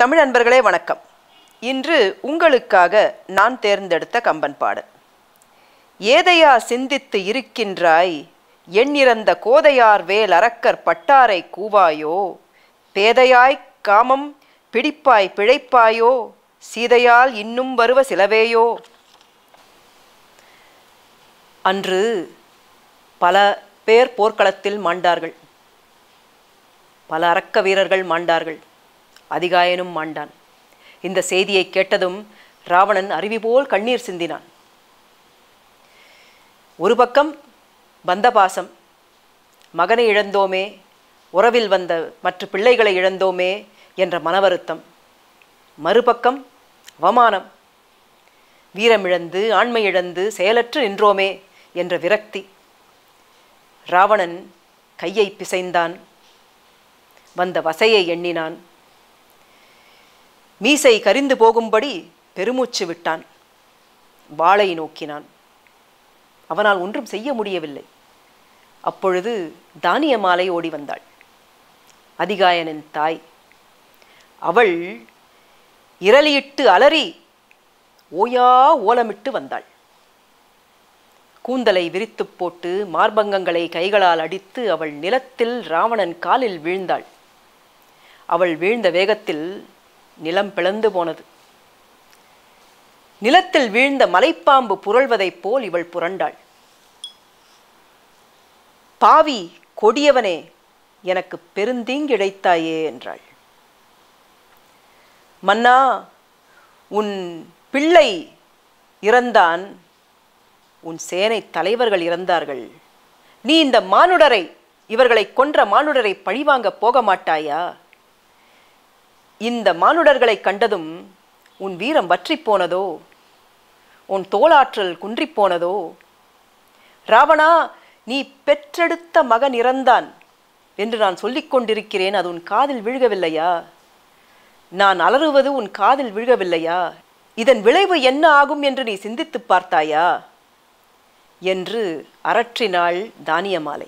தமிழ் அன்பர்களே வணக்கம். இன்று உங்களுக்காக நான் தேர்ந்தெடுத்த கம்பன் பாடல். ஏதையா சிந்தித்து இருக்கின்றாய்? எண்ணிறந்த கோதையார் வேல் அரக்கர் பட்டாரை கூவாயோ? பேதையாய் காமம் பிடிப்பாய் பிழைப்பாயோ? சீதையால் இன்னும் வருவ சிலவேயோ? அன்று பல பேர் போர்க்களத்தில் மாண்டார்கள். பல அரக்க வீரர்கள் மாண்டார்கள். அதிகாயனும் மாண்டான். இந்த செய்தியை கேட்டதும் ராவணன் அருவி போல் கண்ணீர் சிந்தினான். ஒரு பக்கம் பந்தபாசம் மகனை இழந்தோமே உறவில் வந்த மற்ற பிள்ளைகளை இழந்தோமே என்ற மனவருத்தம். மறுபக்கம் அவமானம் வீரமிழந்து ஆண்மை இழந்து செயலற்று நின்றோமே என்ற விரக்தி. ராவணன் கையை பிசைந்தான் வந்த வசையை எண்ணினான். மீசை கரிந்து போகும்படி பெருமூச்சு விட்டான். வாளை நோக்கினான். அவனால் ஒன்றும் செய்ய முடியவில்லை. அப்பொழுது தானியமாலை ஓடி வந்தாள். அதிகாயனின் தாய் அவள் இரளியிட்டு அலறி ஓயா ஓலமிட்டு வந்தாள். கூந்தலை விரித்துப் போட்டு மார்பங்கங்களை கைகளால் அடித்து அவள் நிலத்தில் ராவணன் காலில் வீழ்ந்தாள். அவள் வீழ்ந்த வேகத்தில் நிலம் பிளந்து போனது. நிலத்தில் வீழ்ந்த மலைப்பாம்பு புரள்வதைப் போல் இவள் புரண்டாள். பாவி கொடியவனே எனக்கு பெருந்தீங்கிழைத்தாயே என்றாள். மன்னா உன் பிள்ளை இறந்தான் உன் சேனை தலைவர்கள் இறந்தார்கள். நீ இந்த மானுடரை இவர்களை கொன்ற மானுடரை பழிவாங்க போக மாட்டாயா இந்த மானுடர்களை கண்டதும் உன் வீரம் வற்றிப் போனதோ? உன் தோளாற்றல் குன்றிப் போனதோ? ராவணா நீ பெற்றெடுத்த மகன் இறந்தான் என்று நான் சொல்லிக் கொண்டிருக்கிறேன். அது உன் காதில் விழுகவில்லையா? நான் அலறுவது உன் காதில் விழுகவில்லையா? இதன் விளைவு என்ன ஆகும் என்று நீ சிந்தித்துப் பார்த்தாயா? என்று அரற்றினாள் தானியமாலை.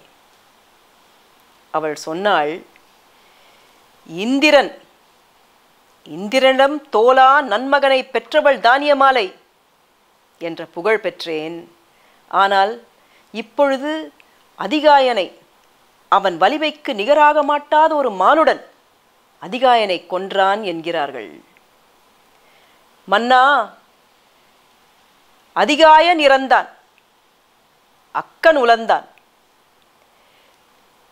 அவள் சொன்னாள் இந்திரன் இந்திரனிடம் தோலா நன்மகனை பெற்றவள் தானியமாலை என்ற புகழ் பெற்றேன். ஆனால் இப்பொழுது அதிகாயனை அவன் வலிமைக்கு நிகராக மாட்டாத ஒரு மானுடன் அதிகாயனை கொன்றான் என்கிறார்கள். மன்னா அதிகாயன் இறந்தான் அக்கன் உலந்தான்.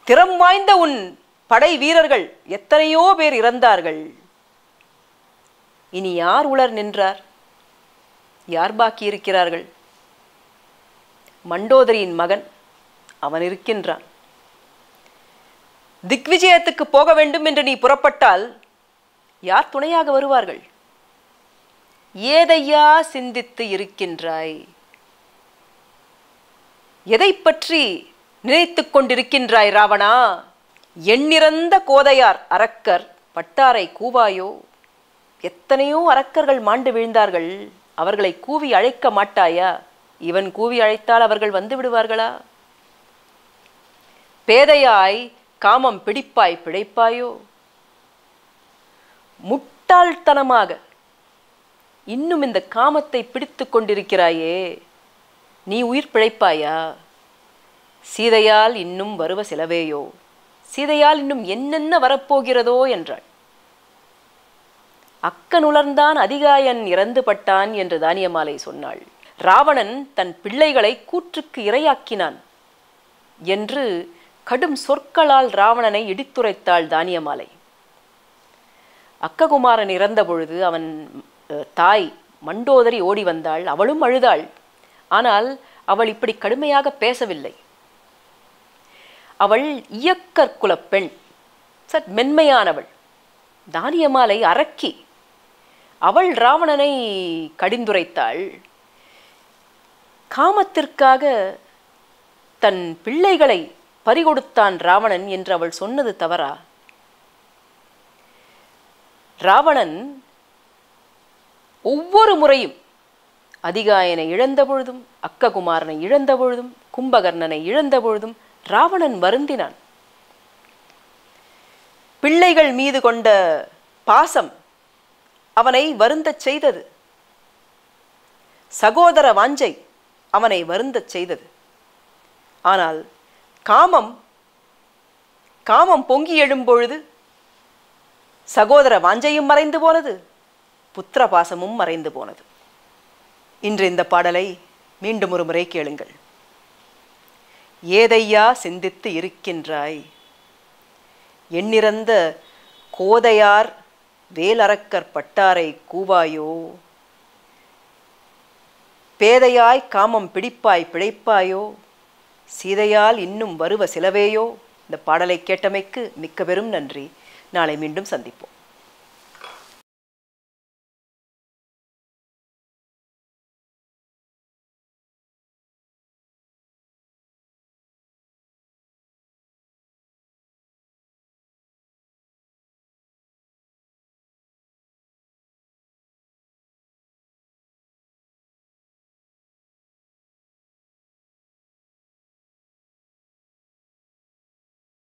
திறம் வாய்ந்த உன் படை வீரர்கள் எத்தனையோ பேர் இறந்தார்கள். இனி யார் உலர் நின்றார்? யார் பாக்கி இருக்கிறார்கள்? மண்டோதரியின் மகன் அவன் இருக்கின்றான். திக்விஜயத்துக்கு போக வேண்டும் என்று நீ புறப்பட்டால் யார் துணையாக வருவார்கள்? ஏதையா சிந்தித்து இருக்கின்றாய்? எதை பற்றி நினைத்து கொண்டிருக்கின்றாய் ராவணா? எண்ணிறந்த கோதையார் அரக்கர் பட்டாரை கூவாயோ? எத்தனையோ அரக்கர்கள் மாண்டு வீழ்ந்தார்கள். அவர்களை கூவி அழைக்க மாட்டாயா? இவன் கூவி அழைத்தால் அவர்கள் வந்து விடுவார்களா? பேதையாய் காமம் பிடிப்பாய் பிழைப்பாயோ? முட்டாள்தனமாக இன்னும் இந்த காமத்தை பிடித்து கொண்டிருக்கிறாயே. நீ உயிர் பிழைப்பாயா? சீதையால் இன்னும் வருவ சிலவேயோ? சீதையால் இன்னும் என்னென்ன வரப்போகிறதோ? என்றாள். அக்கனுலர்ந்தான் அதிகாயன் இறந்து பட்டான் என்று தானியமாலை சொன்னாள். ராவணன் தன் பிள்ளைகளை கூற்றுக்கு இரையாக்கினான் என்று கடும் சொற்களால் ராவணனை இடித்துரைத்தாள் தானியமாலை. அக்ககுமாரன் இறந்த பொழுது அவன் தாய் மண்டோதரி ஓடி வந்தாள். அவளும் அழுதாள். ஆனால் அவள் இப்படி கடுமையாக பேசவில்லை. அவள் இயக்கற்குல பெண் சற் மென்மையானவள். தானியமாலை அரக்கி அவள் ராவணனை கடிந்துரைத்தாள். காமத்திற்காக தன் பிள்ளைகளை பறிகொடுத்தான் ராவணன் என்று அவள் சொன்னது தவறா? ராவணன் ஒவ்வொரு முறையும் அதிகாயனை இழந்த பொழுதும் அக்ககுமாரனை இழந்த பொழுதும் கும்பகர்ணனை இழந்த பொழுதும் ராவணன் வருந்தினான். பிள்ளைகள் மீது கொண்ட பாசம் அவனை வருந்தச் செய்தது. சகோதர வாஞ்சை அவனை வருந்தச் செய்தது. ஆனால் காமம் காமம் பொங்கி எழும்பொழுது சகோதர வாஞ்சையும் மறைந்து போனது புத்திர பாசமும் மறைந்து போனது. இன்று இந்த பாடலை மீண்டும் ஒரு முறை கேளுங்கள். ஏதையா சிந்தித்து இருக்கின்றாய்? எண்ணிறந்த கோதையார் வேலரக்கர் பட்டாரை கூவாயோ? பேதையாய் காமம் பிடிப்பாய் பிழைப்பாயோ? சீதையால் இன்னும் வருவ சிலவேயோ? இந்த பாடலை கேட்டமைக்கு மிக்க பெரும் நன்றி. நாளை மீண்டும் சந்திப்போம்.